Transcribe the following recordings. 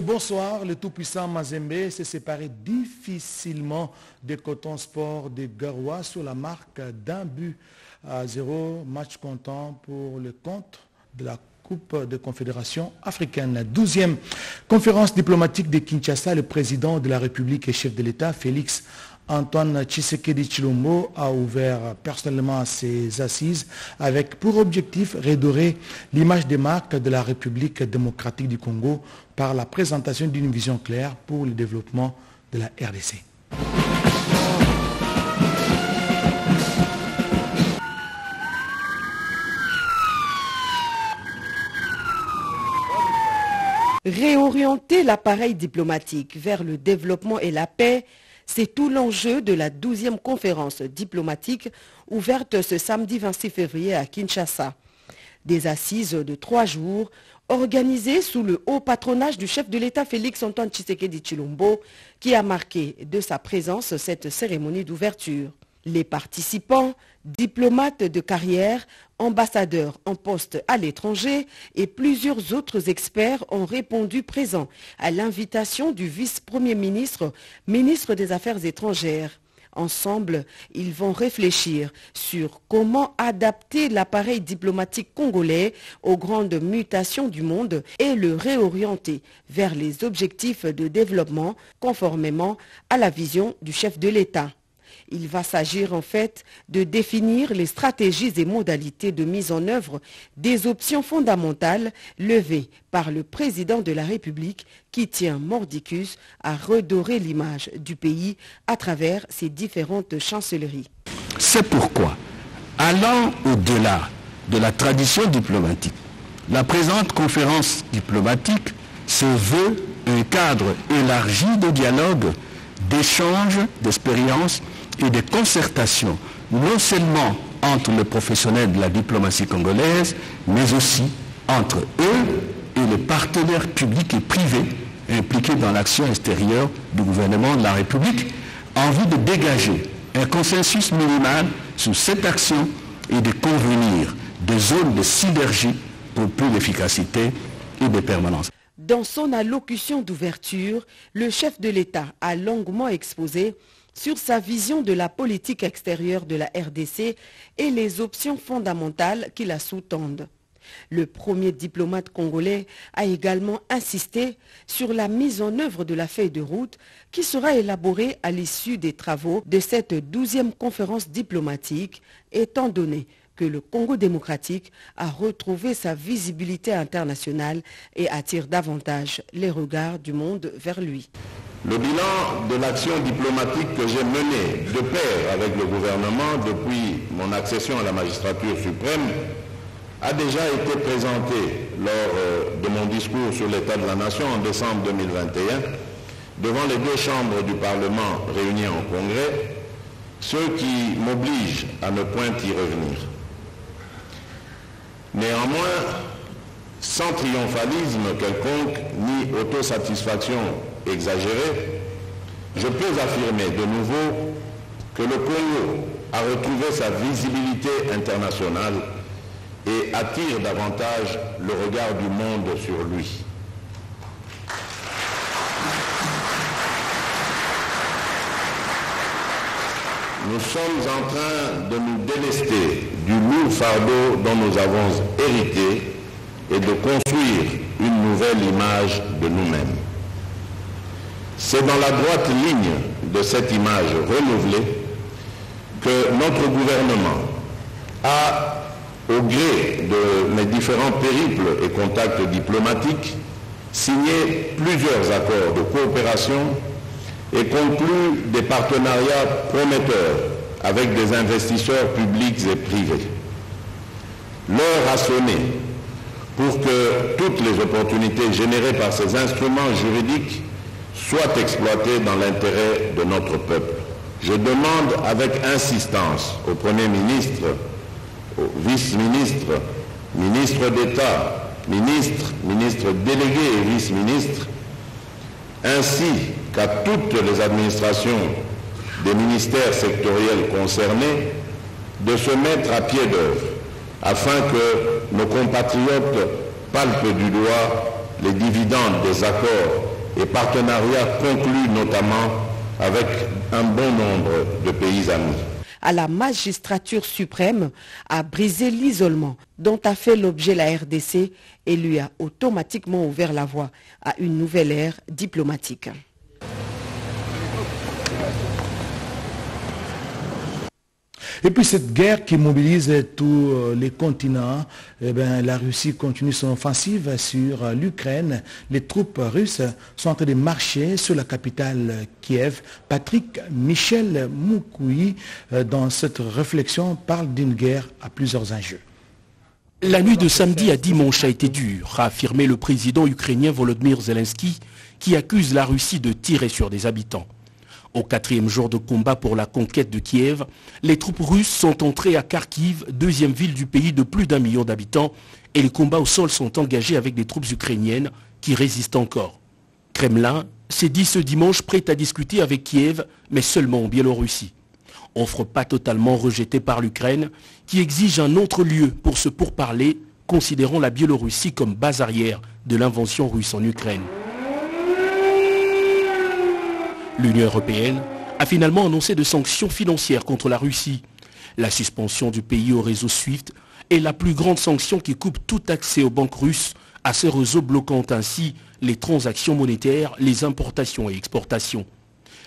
Bonsoir, le tout-puissant Mazembe s'est séparé difficilement des Coton Sport de Garoua sur la marque d'un but à zéro, match comptant pour le compte de la Coupe de Confédération africaine. Douzième conférence diplomatique de Kinshasa, le président de la République et chef de l'État, Félix Antoine Tshisekedi Chilombo a ouvert personnellement ses assises avec pour objectif redorer l'image des marques de la République démocratique du Congo par la présentation d'une vision claire pour le développement de la RDC. Réorienter l'appareil diplomatique vers le développement et la paix c'est tout l'enjeu de la 12e conférence diplomatique ouverte ce samedi 26 février à Kinshasa. Des assises de trois jours organisées sous le haut patronage du chef de l'État Félix Antoine Tshisekedi Chilombo qui a marqué de sa présence cette cérémonie d'ouverture. Les participants, diplomates de carrière, ambassadeurs en poste à l'étranger et plusieurs autres experts ont répondu présents à l'invitation du vice-premier ministre, ministre des Affaires étrangères. Ensemble, ils vont réfléchir sur comment adapter l'appareil diplomatique congolais aux grandes mutations du monde et le réorienter vers les objectifs de développement conformément à la vision du chef de l'État. Il va s'agir en fait de définir les stratégies et modalités de mise en œuvre des options fondamentales levées par le président de la République qui tient mordicus à redorer l'image du pays à travers ses différentes chancelleries. C'est pourquoi, allant au-delà de la tradition diplomatique, la présente conférence diplomatique se veut un cadre élargi de dialogue, d'échange d'expériences et des concertations, non seulement entre les professionnels de la diplomatie congolaise, mais aussi entre eux et les partenaires publics et privés impliqués dans l'action extérieure du gouvernement de la République, en vue de dégager un consensus minimal sur cette action et de convenir de zones de synergie pour plus d'efficacité et de permanence. Dans son allocution d'ouverture, le chef de l'État a longuement exposé sur sa vision de la politique extérieure de la RDC et les options fondamentales qui la sous-tendent. Le premier diplomate congolais a également insisté sur la mise en œuvre de la feuille de route qui sera élaborée à l'issue des travaux de cette douzième conférence diplomatique, étant donné que le Congo démocratique a retrouvé sa visibilité internationale et attire davantage les regards du monde vers lui. Le bilan de l'action diplomatique que j'ai menée de pair avec le gouvernement depuis mon accession à la magistrature suprême a déjà été présenté lors euh, de mon discours sur l'état de la nation en décembre 2021 devant les deux chambres du Parlement réunies en congrès, ce qui m'oblige à ne point y revenir. Néanmoins, sans triomphalisme quelconque ni autosatisfaction exagérée, je peux affirmer de nouveau que le Congo a retrouvé sa visibilité internationale et attire davantage le regard du monde sur lui. Nous sommes en train de nous délester du lourd fardeau dont nous avons hérité et de construire une nouvelle image de nous-mêmes. C'est dans la droite ligne de cette image renouvelée que notre gouvernement a, au gré de mes différents périples et contacts diplomatiques, signé plusieurs accords de coopération et conclu des partenariats prometteurs avec des investisseurs publics et privés. L'heure a sonné pour que toutes les opportunités générées par ces instruments juridiques soient exploitées dans l'intérêt de notre peuple. Je demande avec insistance au Premier ministre, au vice-ministre, ministre d'État, ministre, ministre délégué et vice-ministre, ainsi qu'à toutes les administrations des ministères sectoriels concernés de se mettre à pied d'œuvre afin que nos compatriotes palpent du doigt les dividendes des accords et partenariats conclus notamment avec un bon nombre de pays amis. À la magistrature suprême a brisé l'isolement dont a fait l'objet la RDC et lui a automatiquement ouvert la voie à une nouvelle ère diplomatique. Et puis cette guerre qui mobilise tous euh, les continents, eh bien, la Russie continue son offensive sur euh, l'Ukraine. Les troupes russes sont en train de marcher sur la capitale Kiev. Patrick Michel Moukoui, euh, dans cette réflexion, parle d'une guerre à plusieurs enjeux. La nuit de samedi à dimanche a été dure, a affirmé le président ukrainien Volodymyr Zelensky, qui accuse la Russie de tirer sur des habitants. Au quatrième jour de combat pour la conquête de Kiev, les troupes russes sont entrées à Kharkiv, deuxième ville du pays de plus d'un million d'habitants, et les combats au sol sont engagés avec des troupes ukrainiennes qui résistent encore. Kremlin s'est dit ce dimanche prêt à discuter avec Kiev, mais seulement en Biélorussie. Offre pas totalement rejetée par l'Ukraine, qui exige un autre lieu pour se pourparler, considérant la Biélorussie comme base arrière de l'invention russe en Ukraine. L'Union européenne a finalement annoncé de sanctions financières contre la Russie. La suspension du pays au réseau SWIFT est la plus grande sanction qui coupe tout accès aux banques russes à ce réseau bloquant ainsi les transactions monétaires, les importations et exportations.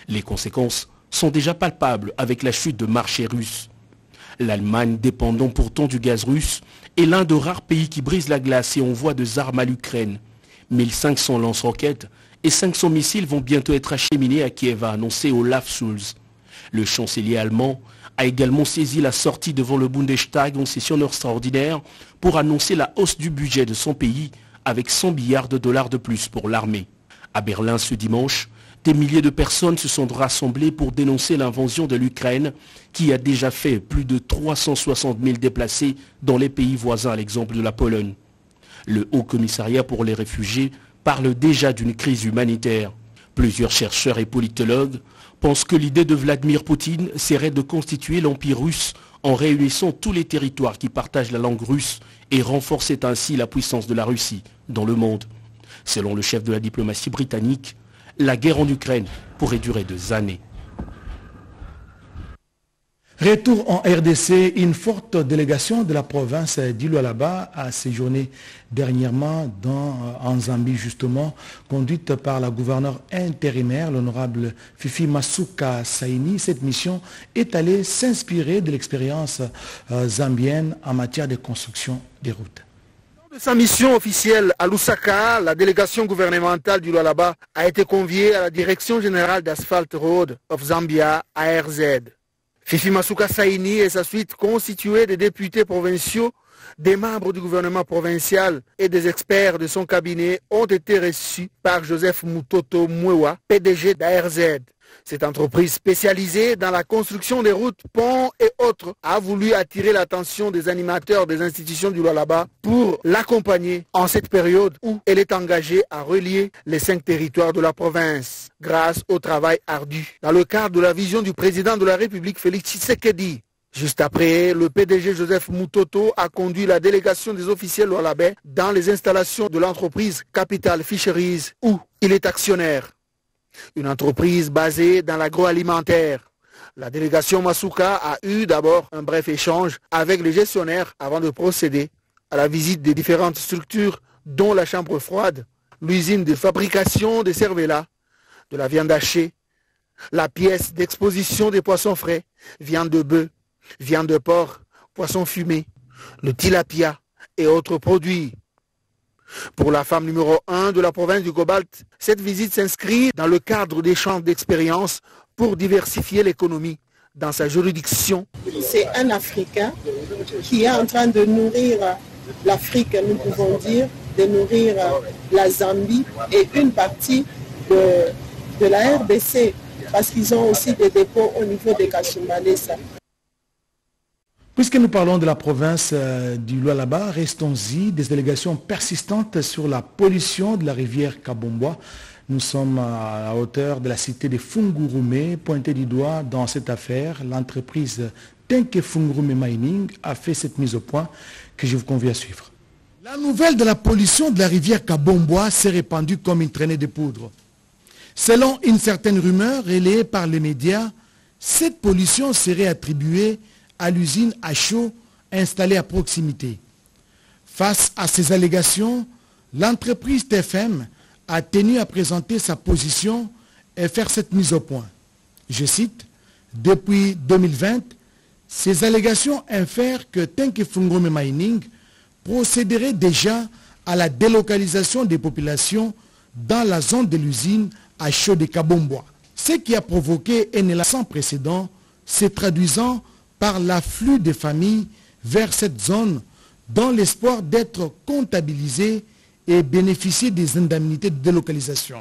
Les conséquences sont déjà palpables avec la chute de marché russe. L'Allemagne, dépendant pourtant du gaz russe, est l'un des rares pays qui brise la glace et envoie des armes à l'Ukraine. 1500 lance-roquettes et 500 missiles vont bientôt être acheminés à Kiev, a annoncé Olaf Scholz. Le chancelier allemand a également saisi la sortie devant le Bundestag en session extraordinaire pour annoncer la hausse du budget de son pays avec 100 milliards de dollars de plus pour l'armée. À Berlin ce dimanche, des milliers de personnes se sont rassemblées pour dénoncer l'invasion de l'Ukraine qui a déjà fait plus de 360 000 déplacés dans les pays voisins à l'exemple de la Pologne. Le Haut Commissariat pour les réfugiés parle déjà d'une crise humanitaire. Plusieurs chercheurs et politologues pensent que l'idée de Vladimir Poutine serait de constituer l'Empire russe en réunissant tous les territoires qui partagent la langue russe et renforcer ainsi la puissance de la Russie dans le monde. Selon le chef de la diplomatie britannique, la guerre en Ukraine pourrait durer deux années. Retour en RDC, une forte délégation de la province d'Ilualaba a séjourné dernièrement dans, en Zambie justement, conduite par la gouverneure intérimaire, l'honorable Fifi Masuka Saini. Cette mission est allée s'inspirer de l'expérience euh, zambienne en matière de construction des routes. De sa mission officielle à Lusaka, la délégation gouvernementale du Lualaba a été conviée à la Direction générale d'Asphalt Road of Zambia, ARZ. Fifi Masuka Saini et sa suite constituée des députés provinciaux, des membres du gouvernement provincial et des experts de son cabinet ont été reçus par Joseph Mutoto Mwewa, PDG d'ARZ. Cette entreprise spécialisée dans la construction des routes, ponts et autres a voulu attirer l'attention des animateurs des institutions du Lualaba pour l'accompagner en cette période où elle est engagée à relier les cinq territoires de la province grâce au travail ardu. Dans le cadre de la vision du président de la République Félix Tshisekedi, Juste après, le PDG Joseph Mutoto a conduit la délégation des officiels Lualabais dans les installations de l'entreprise Capital Fisheries où il est actionnaire une entreprise basée dans l'agroalimentaire. La délégation Masuka a eu d'abord un bref échange avec les gestionnaires avant de procéder à la visite des différentes structures dont la chambre froide, l'usine de fabrication des cervelas, de la viande hachée, la pièce d'exposition des poissons frais, viande de bœuf, viande de porc, poisson fumé, le tilapia et autres produits pour la femme numéro 1 de la province du Cobalt, cette visite s'inscrit dans le cadre d'échanges d'expériences pour diversifier l'économie dans sa juridiction. C'est un Africain qui est en train de nourrir l'Afrique, nous pouvons dire, de nourrir la Zambie et une partie de, la RDC, parce qu'ils ont aussi des dépôts au niveau des Kasumbalesa. Puisque nous parlons de la province euh, du Lualaba, restons-y des délégations persistantes sur la pollution de la rivière Kabomboa. Nous sommes à la hauteur de la cité de Fungurume, pointé du doigt dans cette affaire. L'entreprise Tenke Fungurume Mining a fait cette mise au point que je vous convie à suivre. La nouvelle de la pollution de la rivière Kabombois s'est répandue comme une traînée de poudre. Selon une certaine rumeur relayée par les médias, cette pollution serait attribuée à l'usine à chaud installée à proximité. Face à ces allégations, l'entreprise TFM a tenu à présenter sa position et faire cette mise au point. Je cite, depuis 2020, ces allégations infèrent que Tenke Fungome Mining procéderait déjà à la délocalisation des populations dans la zone de l'usine à chaud de Kabombois. Ce qui a provoqué un élan sans précédent, se traduisant par l'afflux des familles vers cette zone dans l'espoir d'être comptabilisés et bénéficier des indemnités de délocalisation.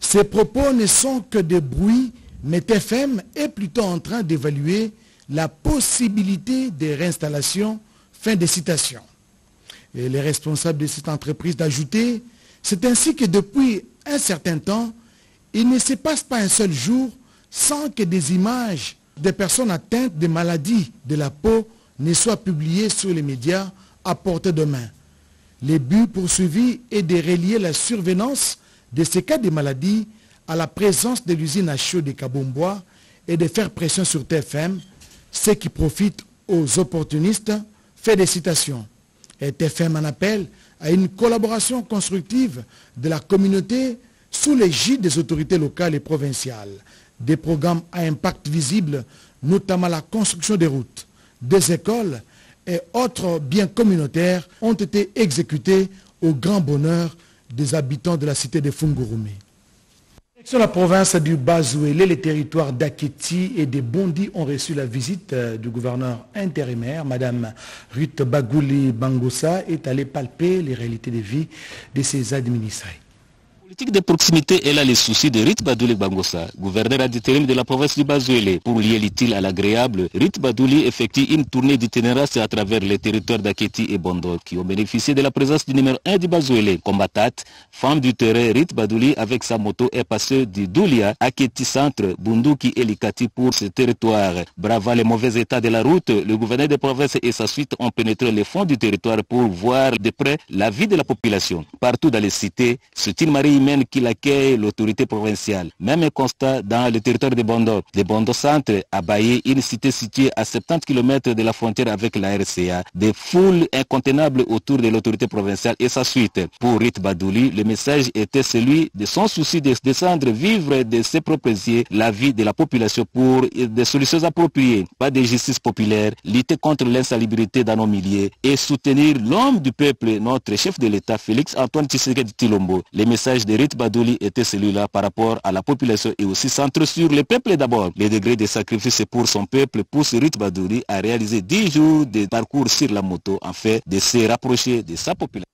Ces propos ne sont que des bruits, mais TFM est plutôt en train d'évaluer la possibilité de réinstallation. Fin de citation. Et les responsables de cette entreprise d'ajouter, c'est ainsi que depuis un certain temps, il ne se passe pas un seul jour sans que des images des personnes atteintes de maladies de la peau ne soient publiées sur les médias à portée de main. Le but poursuivi est de relier la surveillance de ces cas de maladie à la présence de l'usine à chaud de Kabombois et de faire pression sur TFM, ce qui profite aux opportunistes, fait des citations. Et TFM en appelle à une collaboration constructive de la communauté sous l'égide des autorités locales et provinciales. Des programmes à impact visible, notamment la construction des routes, des écoles et autres biens communautaires ont été exécutés au grand bonheur des habitants de la cité de Fungurume. Sur la province du Bazouélé, les territoires d'Aketi et de Bondi ont reçu la visite euh, du gouverneur intérimaire, Madame Ruth Bagouli Bangosa, est allée palper les réalités de vie de ses administrés politique de proximité est là les soucis de Rit Badouli Bangosa, gouverneur d'intérim de la province du Bazuélé. Pour lier l'utile à l'agréable, Rit Badouli effectue une tournée d'itinérance à travers les territoires d'Aketi et Bondo qui ont bénéficié de la présence du numéro 1 du Bazuélé. Combattante, femme du terrain, Rit Badouli avec sa moto est passée du Doulia, Aketi Centre, Bunduki et Likati pour ce territoire. Brava les mauvais états de la route, le gouverneur de province et sa suite ont pénétré les fonds du territoire pour voir de près la vie de la population. Partout dans les cités, c'est une marée humaine qui l'accueille l'autorité provinciale. Même constat dans le territoire de Bondo. Le Bondo Centre a baillé une cité située à 70 km de la frontière avec la RCA. Des foules incontenables autour de l'autorité provinciale et sa suite. Pour Rit Badouli, le message était celui de son souci de descendre vivre de ses propres la vie de la population pour des solutions appropriées. Pas de justice populaire, lutter contre l'insalubrité dans nos milliers et soutenir l'homme du peuple, notre chef de l'État, Félix Antoine Tshisekedi Tilombo. De Rit Badouli était celui-là par rapport à la population et aussi centré sur le peuple d'abord. Les degrés de sacrifice pour son peuple pousse Rit Badouli à réaliser 10 jours de parcours sur la moto en fait de se rapprocher de sa population.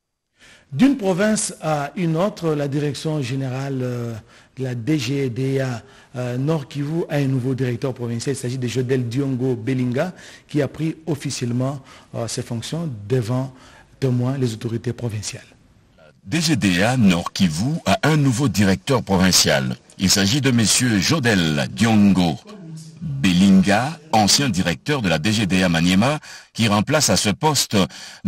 D'une province à une autre, la direction générale euh, de la DGDA euh, Nord Kivu a un nouveau directeur provincial. Il s'agit de Jodel Diongo Belinga qui a pris officiellement euh, ses fonctions devant témoins les autorités provinciales. DGDA Nord Kivu a un nouveau directeur provincial. Il s'agit de M. Jodel Diongo Belinga, ancien directeur de la DGDA Maniema, qui remplace à ce poste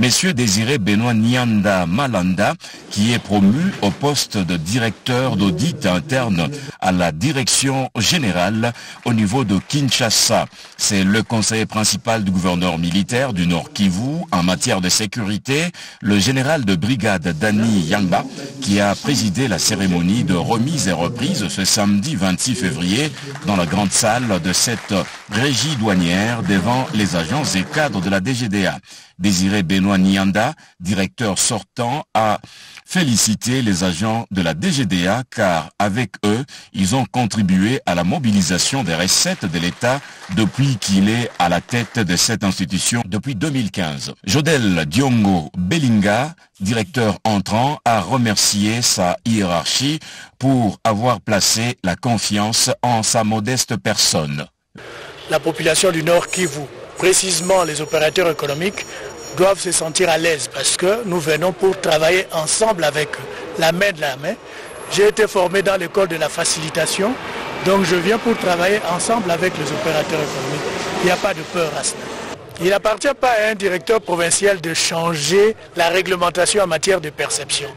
M. Désiré Benoît Nianda Malanda, qui est promu au poste de directeur d'audit interne à la direction générale au niveau de Kinshasa. C'est le conseiller principal du gouverneur militaire du Nord Kivu en matière de sécurité, le général de brigade Dani Yangba, qui a présidé la cérémonie de remise et reprise ce samedi 26 février dans la grande salle de cette régie douanière devant les agents et cadres de la DGDA. Désiré Benoît Nianda, directeur sortant, a félicité les agents de la DGDA car avec eux, ils ont contribué à la mobilisation des recettes de l'État depuis qu'il est à la tête de cette institution depuis 2015. Jodel Diongo Belinga, directeur entrant, a remercié sa hiérarchie pour avoir placé la confiance en sa modeste personne. La population du Nord Kivu, précisément les opérateurs économiques, doivent se sentir à l'aise parce que nous venons pour travailler ensemble avec la main de la main. J'ai été formé dans l'école de la facilitation, donc je viens pour travailler ensemble avec les opérateurs économiques. Il n'y a pas de peur à cela. Il n'appartient pas à un directeur provincial de changer la réglementation en matière de perception.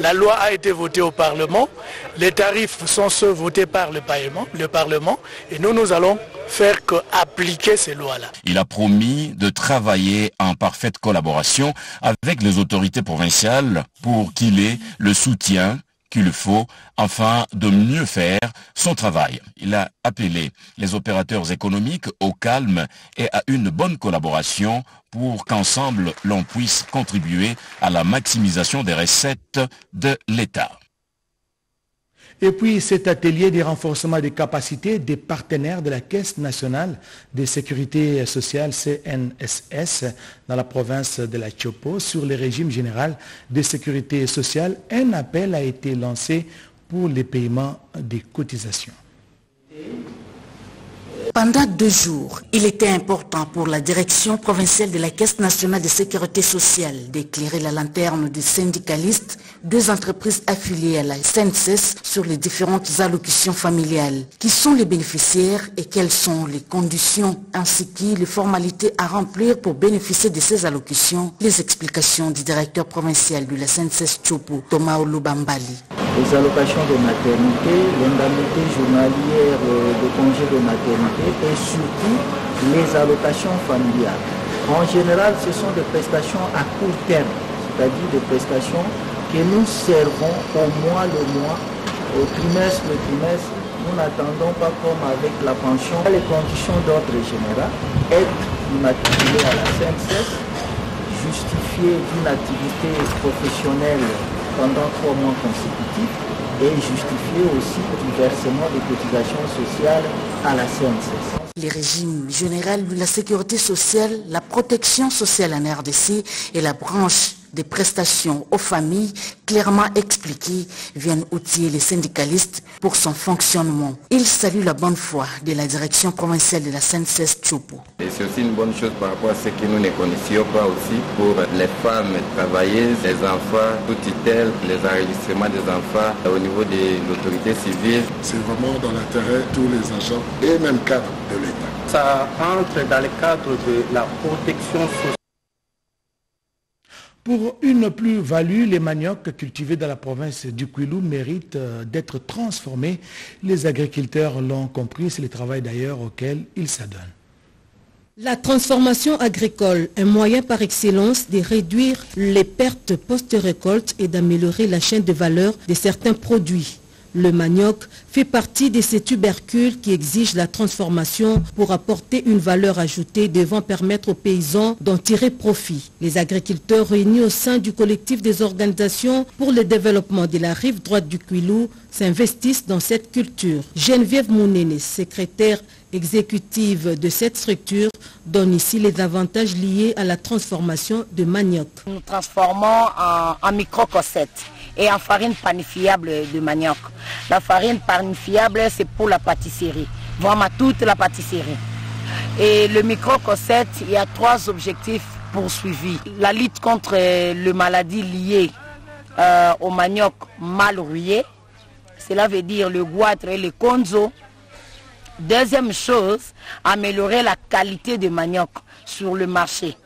La loi a été votée au Parlement, les tarifs sont ceux votés par le Parlement, le Parlement et nous, nous allons faire qu'appliquer ces lois-là. Il a promis de travailler en parfaite collaboration avec les autorités provinciales pour qu'il ait le soutien qu'il faut afin de mieux faire son travail. Il a appelé les opérateurs économiques au calme et à une bonne collaboration pour qu'ensemble l'on puisse contribuer à la maximisation des recettes de l'État. Et puis cet atelier de renforcement des capacités des partenaires de la Caisse nationale de sécurité sociale CNSS dans la province de la Chopo sur le régime général de sécurité sociale, un appel a été lancé pour les paiements des cotisations. Pendant deux jours, il était important pour la direction provinciale de la Caisse nationale de sécurité sociale d'éclairer la lanterne des syndicalistes, deux entreprises affiliées à la SNCS sur les différentes allocutions familiales. Qui sont les bénéficiaires et quelles sont les conditions ainsi que les formalités à remplir pour bénéficier de ces allocutions? Les explications du directeur provincial de la SNCS Chopo, Thomas Olubambali. Les allocations de maternité, l'indemnité journalière de congé de maternité et surtout les allocations familiales. En général, ce sont des prestations à court terme, c'est-à-dire des prestations que nous servons au mois le mois, au trimestre le trimestre. Nous n'attendons pas comme avec la pension. Les conditions d'ordre général, être immatriculé à la CNCS, justifier d'une activité professionnelle pendant trois mois consécutifs et justifier aussi du versement des cotisations sociales à la CNCS. Les régimes général de la sécurité sociale, la protection sociale en RDC et la branche des prestations aux familles clairement expliquées viennent outiller les syndicalistes pour son fonctionnement. Il salue la bonne foi de la direction provinciale de la CNCS Chopo. Et c'est aussi une bonne chose par rapport à ce que nous ne connaissions pas aussi pour les femmes travailleuses, les enfants, tout tutelle, les enregistrements des enfants au niveau de l'autorité civile. C'est vraiment dans l'intérêt de tous les agents et même cadres de l'État. Ça entre dans le cadre de la protection sociale. Pour une plus-value, les maniocs cultivés dans la province du Kwilu méritent d'être transformés. Les agriculteurs l'ont compris, c'est le travail d'ailleurs auquel ils s'adonnent. La transformation agricole, un moyen par excellence de réduire les pertes post-récolte et d'améliorer la chaîne de valeur de certains produits. Le manioc fait partie de ces tubercules qui exigent la transformation pour apporter une valeur ajoutée devant permettre aux paysans d'en tirer profit. Les agriculteurs réunis au sein du collectif des organisations pour le développement de la rive droite du Quilou s'investissent dans cette culture. Geneviève Mounene, secrétaire exécutive de cette structure, donne ici les avantages liés à la transformation de manioc. Nous transformons en, en micro-cossettes et en farine panifiable de manioc. La farine panifiable, c'est pour la pâtisserie, vraiment toute la pâtisserie. Et le micro-cossette, il y a trois objectifs poursuivis. La lutte contre les maladies liées euh, au manioc mal rouillé, cela veut dire le goitre et le konzo. Deuxième chose, améliorer la qualité du manioc sur le marché.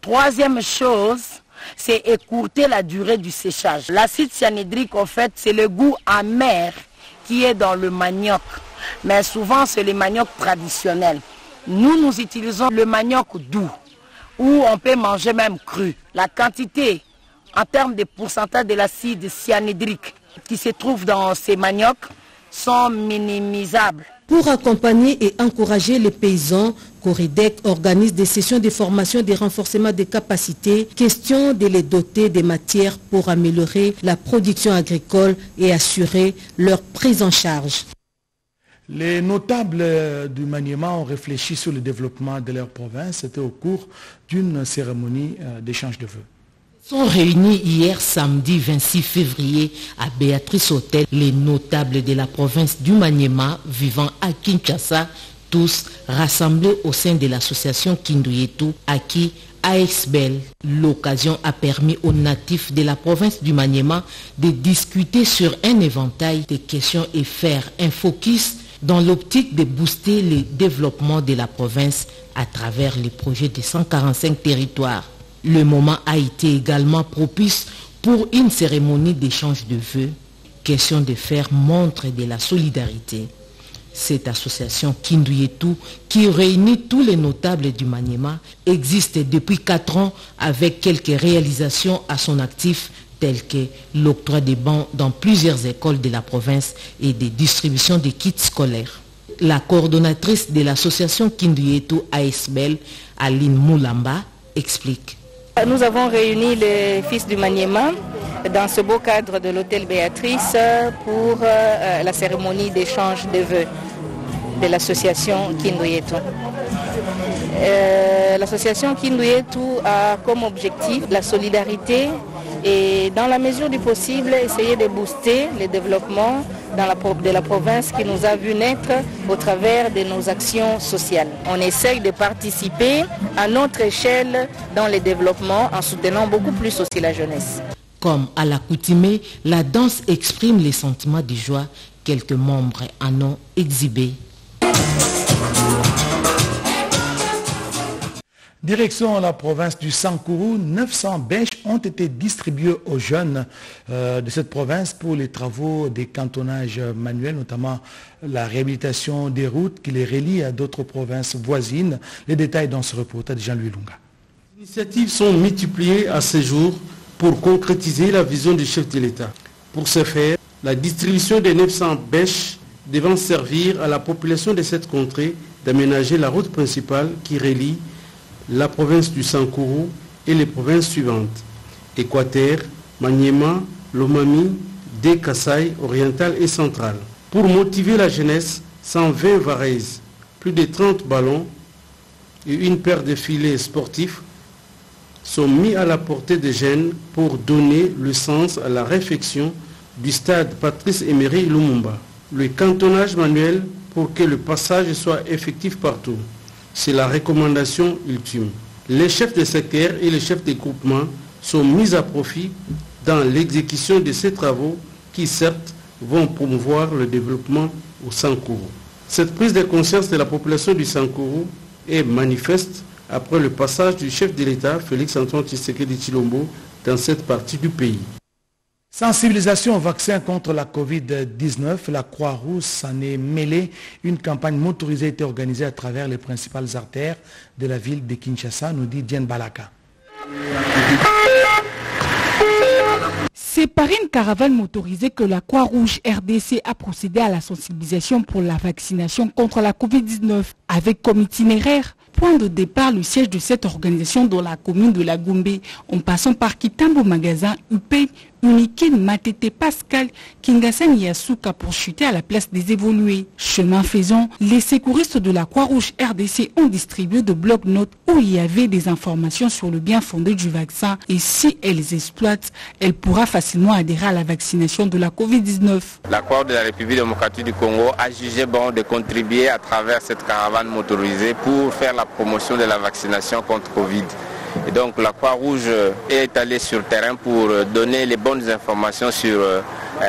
Troisième chose, c'est écourter la durée du séchage. L'acide cyanhydrique, en fait, c'est le goût amer qui est dans le manioc. Mais souvent, c'est le manioc traditionnel. Nous, nous utilisons le manioc doux, où on peut manger même cru. La quantité, en termes de pourcentage de l'acide cyanhydrique qui se trouve dans ces maniocs, sont minimisables. Pour accompagner et encourager les paysans, Coridec organise des sessions de formation de renforcement des capacités, question de les doter des matières pour améliorer la production agricole et assurer leur prise en charge. Les notables du Maniema ont réfléchi sur le développement de leur province. C'était au cours d'une cérémonie d'échange de vœux sont réunis hier samedi 26 février à Béatrice Hôtel les notables de la province du Maniema vivant à Kinshasa, tous rassemblés au sein de l'association Kinduyetu à qui AXBEL. L'occasion a permis aux natifs de la province du Maniema de discuter sur un éventail de questions et faire un focus dans l'optique de booster le développement de la province à travers les projets de 145 territoires. Le moment a été également propice pour une cérémonie d'échange de vœux, question de faire montre de la solidarité. Cette association Kinduyetu, qui réunit tous les notables du Maniema, existe depuis 4 ans avec quelques réalisations à son actif telles que l'octroi des bancs dans plusieurs écoles de la province et des distributions de kits scolaires. La coordonnatrice de l'association Kinduyetu ASBEL, Aline Moulamba, explique. Nous avons réuni les fils du Maniema dans ce beau cadre de l'hôtel Béatrice pour euh, la cérémonie d'échange de vœux de l'association Kinduyetu. Euh, l'association Kinduyetu a comme objectif la solidarité et dans la mesure du possible essayer de booster le développement de la province qui nous a vu naître au travers de nos actions sociales. On essaye de participer à notre échelle dans le développement en soutenant beaucoup plus aussi la jeunesse. Comme à l'accoutumée, la danse exprime les sentiments de joie. Quelques membres en ont exhibé. Direction la province du Sankourou, 900 bêches ont été distribuées aux jeunes euh, de cette province pour les travaux des cantonnages manuels, notamment la réhabilitation des routes qui les relient à d'autres provinces voisines. Les détails dans ce reportage de Jean-Louis Lunga. Les initiatives sont multipliées à ce jour pour concrétiser la vision du chef de l'État. Pour ce faire, la distribution des 900 bêches devant servir à la population de cette contrée d'aménager la route principale qui relie la province du Sankourou et les provinces suivantes. Équateur, Maniema, Lomami, Des oriental et central. Pour motiver la jeunesse, 120 varaises, plus de 30 ballons et une paire de filets sportifs sont mis à la portée des jeunes pour donner le sens à la réflexion du stade Patrice Emery Lumumba. Le cantonnage manuel pour que le passage soit effectif partout. C'est la recommandation ultime. Les chefs de secteur et les chefs de groupement sont mis à profit dans l'exécution de ces travaux qui, certes, vont promouvoir le développement au Sankourou. Cette prise de conscience de la population du Sankourou est manifeste après le passage du chef de l'État, Félix Antoine Tshisekedi Chilombo, dans cette partie du pays. Sensibilisation au vaccin contre la Covid-19, la Croix-Rouge s'en est mêlée. Une campagne motorisée a été organisée à travers les principales artères de la ville de Kinshasa, nous dit Diane Balaka. C'est par une caravane motorisée que la Croix-Rouge RDC a procédé à la sensibilisation pour la vaccination contre la Covid-19 avec comme itinéraire point de départ le siège de cette organisation dans la commune de la Goumbé, en passant par Kitambo Magasin, Upé, Uniken, Matete, Pascal, Kingasen Yasuka pour chuter à la place des évolués. Chemin faisant, les secouristes de la Croix-Rouge RDC ont distribué de blocs-notes où il y avait des informations sur le bien fondé du vaccin et si elles exploitent, elle pourra facilement adhérer à la vaccination de la Covid-19. La Croix de la République démocratique du Congo a jugé bon de contribuer à travers cette caravane motorisée pour faire la promotion de la vaccination contre Covid. Donc la Croix-Rouge est allée sur le terrain pour donner les bonnes informations sur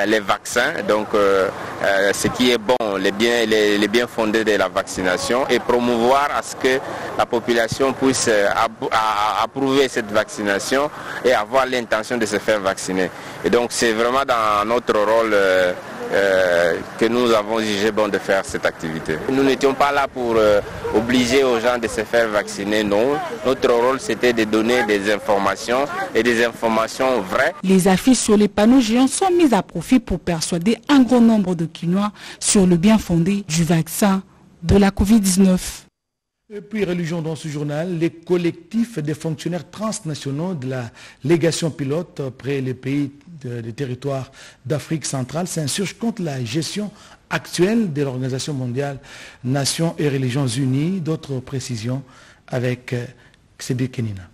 les vaccins, donc ce qui est bon, les biens, les, biens fondés de la vaccination et promouvoir à ce que la population puisse approuver cette vaccination et avoir l'intention de se faire vacciner. Et donc c'est vraiment dans notre rôle euh, que nous avons jugé bon de faire cette activité. Nous n'étions pas là pour euh, obliger aux gens de se faire vacciner, non. Notre rôle c'était de donner des informations et des informations vraies. Les affiches sur les panneaux géants sont mises à profit pour persuader un grand nombre de Quinois sur le bien fondé du vaccin de la Covid-19. Et puis, religion dans ce journal, les collectifs des fonctionnaires transnationaux de la légation pilote près les pays des territoires d'Afrique centrale s'insurgent contre la gestion actuelle de l'Organisation mondiale Nations et Religions Unies. D'autres précisions avec Xébi Kenina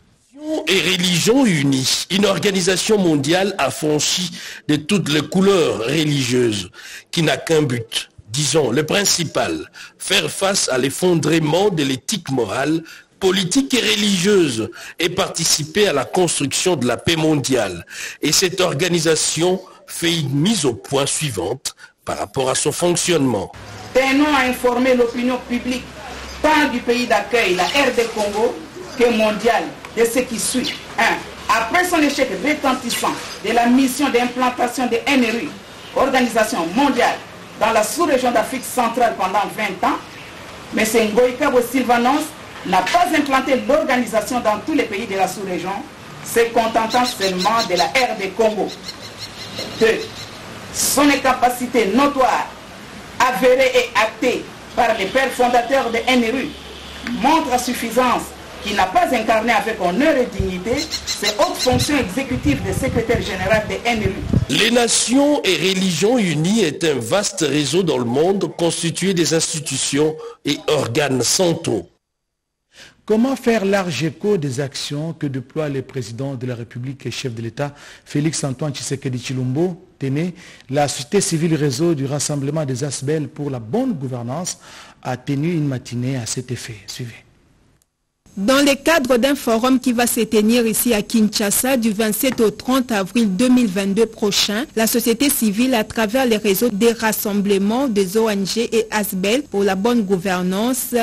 et religions unies, une organisation mondiale affranchie de toutes les couleurs religieuses, qui n'a qu'un but, disons le principal, faire face à l'effondrement de l'éthique morale, politique et religieuse et participer à la construction de la paix mondiale. Et cette organisation fait une mise au point suivante par rapport à son fonctionnement. tenons à informer l'opinion publique, tant du pays d'accueil, la RD Congo, que mondiale, de ce qui suit. 1. Après son échec retentissant de la mission d'implantation de NRU, Organisation mondiale, dans la sous-région d'Afrique centrale pendant 20 ans, M. Ngoïkabo Sylvanos n'a pas implanté l'organisation dans tous les pays de la sous-région, se contentant seulement de la RD Congo. 2. Son incapacité notoire, avérée et actée par les pères fondateurs de NRU, montre à suffisance qu'il n'a pas incarné avec honneur et dignité ses hautes fonctions exécutives de secrétaire général de NRU. Les nations et religions unies est un vaste réseau dans le monde constitué des institutions et organes centraux. Comment faire large écho des actions que déploie le président de la République et chef de l'État, Félix-Antoine Tshisekedi Chilombo Téné, la société civile réseau du Rassemblement des Asbel pour la bonne gouvernance a tenu une matinée à cet effet. Suivez. Dans le cadre d'un forum qui va se tenir ici à Kinshasa du 27 au 30 avril 2022 prochain, la société civile à travers les réseaux des rassemblements des ONG et ASBEL pour la bonne gouvernance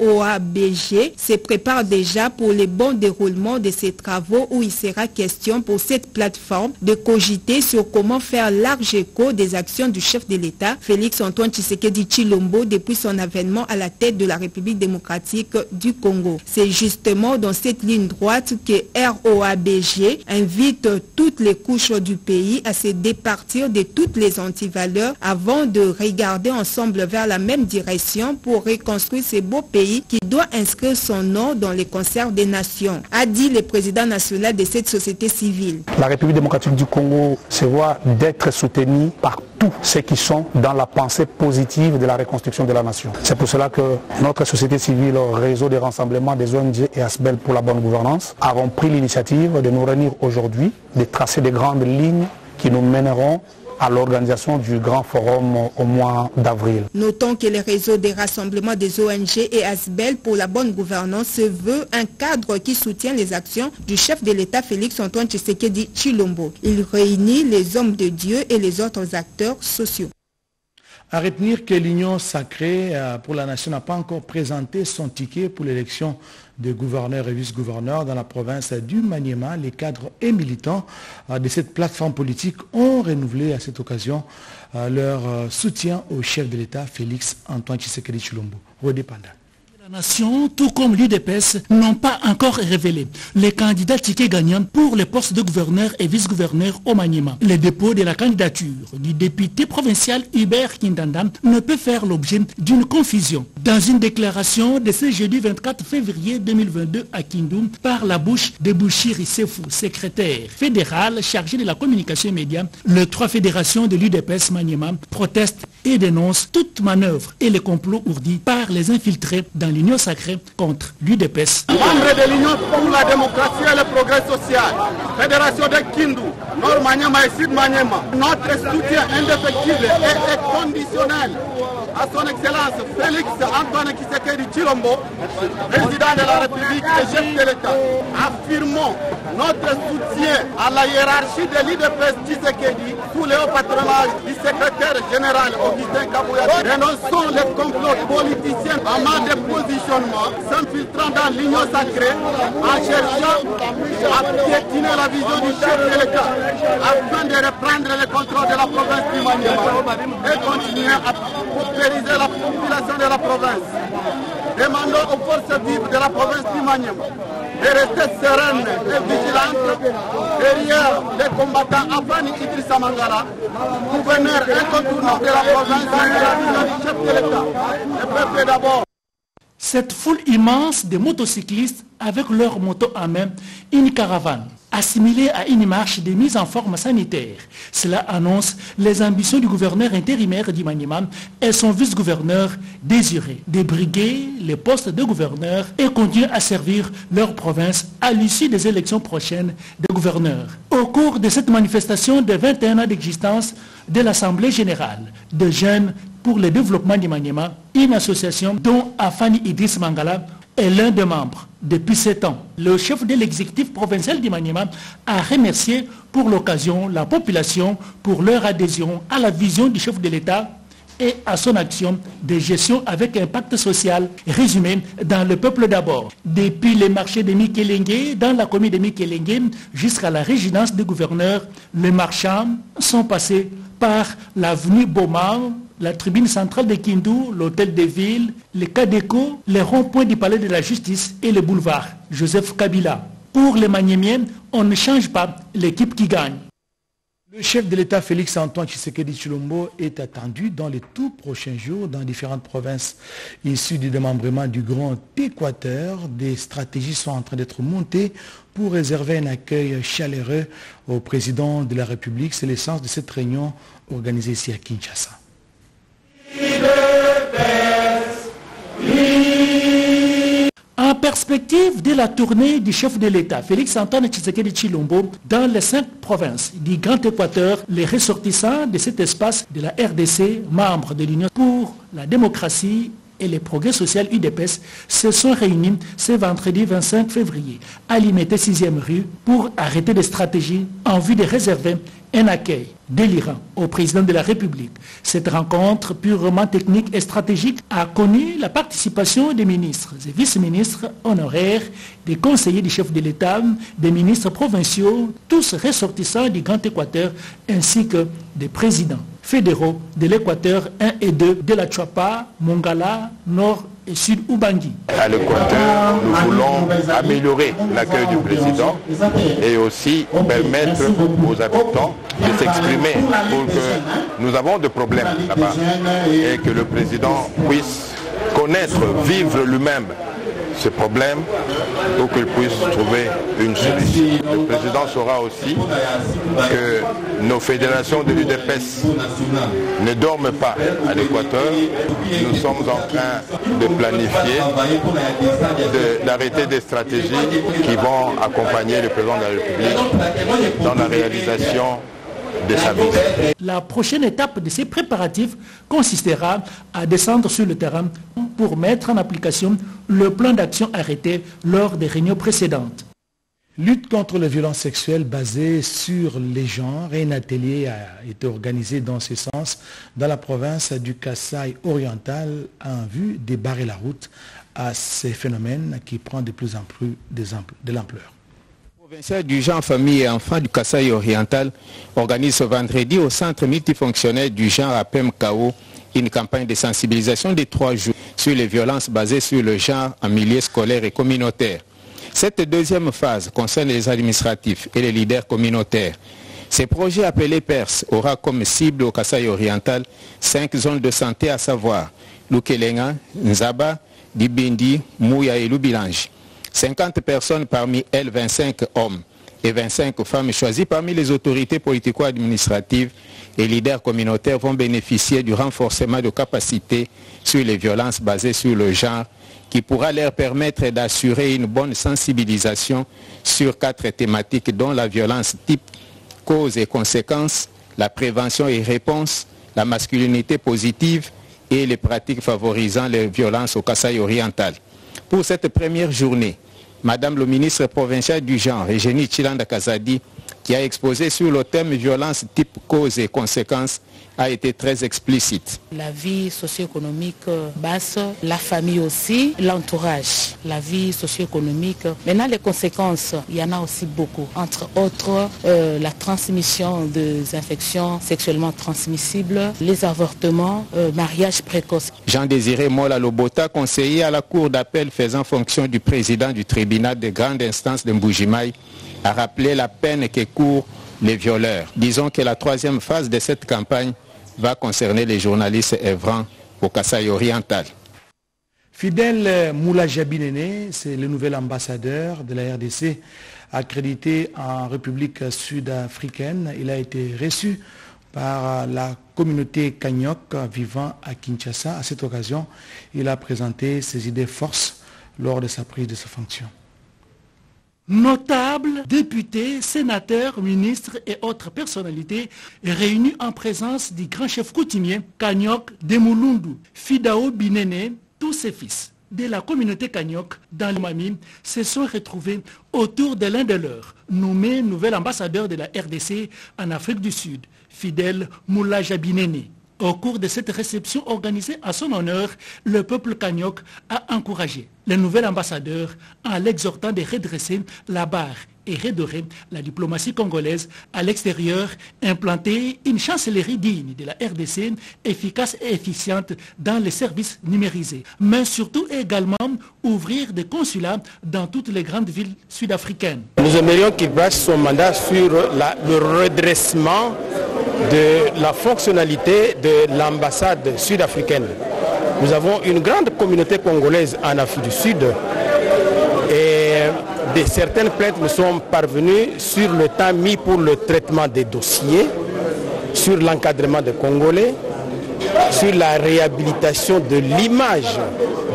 ROABG se prépare déjà pour le bon déroulement de ces travaux où il sera question pour cette plateforme de cogiter sur comment faire large écho des actions du chef de l'État, Félix Antoine Tshisekedi Chilombo, depuis son avènement à la tête de la République démocratique du Congo. Justement dans cette ligne droite que ROABG invite toutes les couches du pays à se départir de toutes les antivaleurs avant de regarder ensemble vers la même direction pour reconstruire ce beau pays qui doit inscrire son nom dans les concerts des nations, a dit le président national de cette société civile. La République démocratique du Congo se voit d'être soutenue par tous ceux qui sont dans la pensée positive de la reconstruction de la nation. C'est pour cela que notre société civile, réseau de rassemblement des ONG et ASBEL pour la bonne gouvernance, avons pris l'initiative de nous réunir aujourd'hui, de tracer des grandes lignes qui nous mèneront à l'organisation du grand forum au mois d'avril. Notons que le réseau des rassemblements des ONG et ASBEL pour la bonne gouvernance se veut un cadre qui soutient les actions du chef de l'État Félix Antoine Tshisekedi Chilombo. Il réunit les hommes de Dieu et les autres acteurs sociaux. À retenir que l'Union sacrée pour la nation n'a pas encore présenté son ticket pour l'élection de gouverneurs et vice-gouverneurs dans la province du Maniema. Les cadres et militants de cette plateforme politique ont renouvelé à cette occasion leur soutien au chef de l'État, Félix Antoine Tshisekedi Chilombo. Redépendant. La nation, tout comme l'UDPS, n'ont pas encore révélé les candidats tickets gagnants pour les postes de gouverneur et vice-gouverneur au Maniema. Le dépôt de la candidature du député provincial Hubert Kindandam ne peut faire l'objet d'une confusion. Dans une déclaration de ce jeudi 24 février 2022 à Kindoum par la bouche de Bouchiri Sefou, secrétaire fédéral chargé de la communication et médias, les trois fédérations de l'UDPS Maniema protestent et dénoncent toute manœuvre et les complots ourdis par les infiltrés dans l'Union sacrée contre l'UDPS. Membre de l'Union pour la démocratie et le progrès social, Fédération de Kindu, Nord Maniema et Sud Maniema, notre soutien indéfectible et conditionnel à son Excellence Félix Antoine Kisekedi Chilombo, président de la République et chef de l'État. Affirmons notre soutien à la hiérarchie de l'IDPS Tshisekedi sous le haut patronage du secrétaire général Augustin Kabouya. Dénonçons les complots politiciens en mode de positionnement s'infiltrant dans l'union sacrée en cherchant à piétiner la vision du chef de l'État afin de reprendre le contrôle de la province du Maniema et continuer à paupériser la population de la province. Demandons aux forces vives de la province du de rester sereines et vigilantes derrière les combattants Afani Idrissa Mangala, gouverneur incontournable de la province du chef de l'État. Le peuple d'abord. Cette foule immense de motocyclistes avec leurs motos en main, une caravane assimilée à une marche de mise en forme sanitaire. Cela annonce les ambitions du gouverneur intérimaire d'Imaniman et son vice-gouverneur désiré de briguer les postes de gouverneur et continuer à servir leur province à l'issue des élections prochaines de gouverneurs. Au cours de cette manifestation de 21 ans d'existence de l'Assemblée générale de jeunes pour le développement d'Imaniema, une association dont Afani Idriss Mangala est l'un des membres. Depuis sept ans, le chef de l'exécutif provincial d'Imaniema a remercié pour l'occasion la population pour leur adhésion à la vision du chef de l'État et à son action de gestion avec impact social résumé dans le peuple d'abord. Depuis les marchés de Mikelenge, dans la commune de Mikelenge, jusqu'à la résidence du gouverneur, les marchands sont passés par l'avenue Beaumont, la tribune centrale de Kindu, l'hôtel de ville, les Cadéco, les ronds-points du palais de la justice et le boulevard Joseph Kabila. Pour les Magnémiens, on ne change pas l'équipe qui gagne. Le chef de l'État Félix Antoine Tshisekedi Chilombo est attendu dans les tout prochains jours dans différentes provinces issues du démembrement du Grand Équateur. Des stratégies sont en train d'être montées pour réserver un accueil chaleureux au président de la République. C'est l'essence de cette réunion organisée ici à Kinshasa. En perspective de la tournée du chef de l'État, Félix Antoine Tshisekedi Chilombo, dans les cinq provinces du Grand Équateur, les ressortissants de cet espace de la RDC, membres de l'Union pour la démocratie et les progrès sociaux UDPS se sont réunis ce vendredi 25 février à l'IMET 6e rue pour arrêter des stratégies en vue de réserver un accueil délirant au président de la République. Cette rencontre purement technique et stratégique a connu la participation des ministres et vice-ministres honoraires, des conseillers du chef de l'État, des ministres provinciaux, tous ressortissants du Grand Équateur, ainsi que des présidents fédéraux de l'Équateur 1 et 2 de la Chuapa, Mongala, Nord et Sud Ubangi. À l'Équateur, nous voulons améliorer l'accueil du président et aussi permettre aux habitants de s'exprimer pour que nous avons des problèmes là-bas et que le président puisse connaître, vivre lui-même ce problème pour qu'il puisse trouver une solution. Le président saura aussi que nos fédérations de l'UDPS ne dorment pas à l'Équateur. Nous sommes en train de planifier, d'arrêter des stratégies qui vont accompagner le président de la République dans la réalisation de sa mission. La prochaine étape de ces préparatifs consistera à descendre sur le terrain pour mettre en application le plan d'action arrêté lors des réunions précédentes. Lutte contre les violences sexuelles basées sur les genres. Un atelier a été organisé dans ce sens dans la province du Kassai oriental en vue de barrer la route à ces phénomènes qui prennent de plus en plus de l'ampleur. Provincial du genre famille et enfants du Kassai oriental organise ce vendredi au centre multifonctionnel du genre à PMKO une campagne de sensibilisation de trois jours sur les violences basées sur le genre en milieu scolaire et communautaire. Cette deuxième phase concerne les administratifs et les leaders communautaires. Ce projet appelé PERS aura comme cible au Kassai oriental cinq zones de santé à savoir Lukelenga, Nzaba, Dibindi, Mouya et Lubilange. 50 personnes parmi elles 25 hommes et 25 femmes choisies parmi les autorités politico-administratives et leaders communautaires vont bénéficier du renforcement de capacités sur les violences basées sur le genre qui pourra leur permettre d'assurer une bonne sensibilisation sur quatre thématiques dont la violence type, cause et conséquences, la prévention et réponse, la masculinité positive et les pratiques favorisant les violences au Kassai oriental. Pour cette première journée, Madame le ministre provincial du genre, Eugénie Chilanda Kazadi, qui a exposé sur le thème violence type cause et conséquences, a été très explicite. La vie socio-économique basse, la famille aussi, l'entourage, la vie socio-économique. Maintenant, les conséquences, il y en a aussi beaucoup. Entre autres, euh, la transmission des infections sexuellement transmissibles, les avortements, euh, mariage précoce. Jean-Désiré Mola Lobota, conseiller à la cour d'appel faisant fonction du président du tribunal de grande instance de Mbujimaï, a rappelé la peine que courent les violeurs. Disons que la troisième phase de cette campagne va concerner les journalistes œuvrant au Kassai oriental. Fidel Moula Jabinene, c'est le nouvel ambassadeur de la RDC accrédité en République sud-africaine. Il a été reçu par la communauté Kanyok vivant à Kinshasa. À cette occasion, il a présenté ses idées forces lors de sa prise de ses fonctions. Notables, députés, sénateurs, ministres et autres personnalités réunis en présence du grand chef coutumier Kanyok Demulundu, Fidao Binene, tous ses fils de la communauté Kanyok dans le Mami se sont retrouvés autour de l'un de leurs, nommé nouvel ambassadeur de la RDC en Afrique du Sud, Fidel Moula Jabinene. Au cours de cette réception organisée à son honneur, le peuple Kanyok a encouragé le nouvel ambassadeur en l'exhortant de redresser la barre et redorer la diplomatie congolaise à l'extérieur, implanter une chancellerie digne de la RDC, efficace et efficiente dans les services numérisés, mais surtout également ouvrir des consulats dans toutes les grandes villes sud-africaines. Nous aimerions qu'il bâche son mandat sur le redressement de la fonctionnalité de l'ambassade sud-africaine. Nous avons une grande communauté congolaise en Afrique du Sud et de certaines plaintes nous sont parvenues sur le temps mis pour le traitement des dossiers, sur l'encadrement des Congolais, sur la réhabilitation de l'image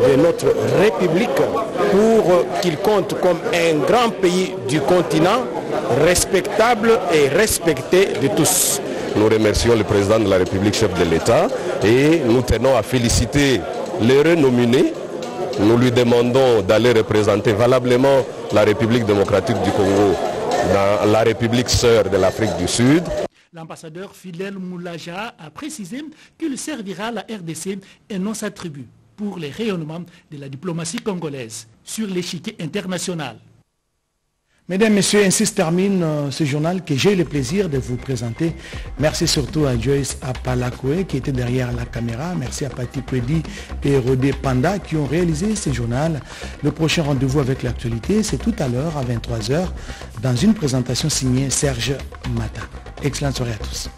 de notre République pour qu'il compte comme un grand pays du continent respectable et respecté de tous. Nous remercions le président de la République, chef de l'État, et nous tenons à féliciter les renominés. Nous lui demandons d'aller représenter valablement la République démocratique du Congo dans la République sœur de l'Afrique du Sud. L'ambassadeur Fidel Moulaja a précisé qu'il servira la RDC et non sa tribu pour les rayonnements de la diplomatie congolaise sur l'échiquier international. Mesdames, Messieurs, ainsi se termine euh, ce journal que j'ai le plaisir de vous présenter. Merci surtout à Joyce Apalakoué qui était derrière la caméra. Merci à Patti Predi et Rodé Panda qui ont réalisé ce journal. Le prochain rendez-vous avec l'actualité, c'est tout à l'heure à 23h dans une présentation signée Serge Mata. Excellente soirée à tous.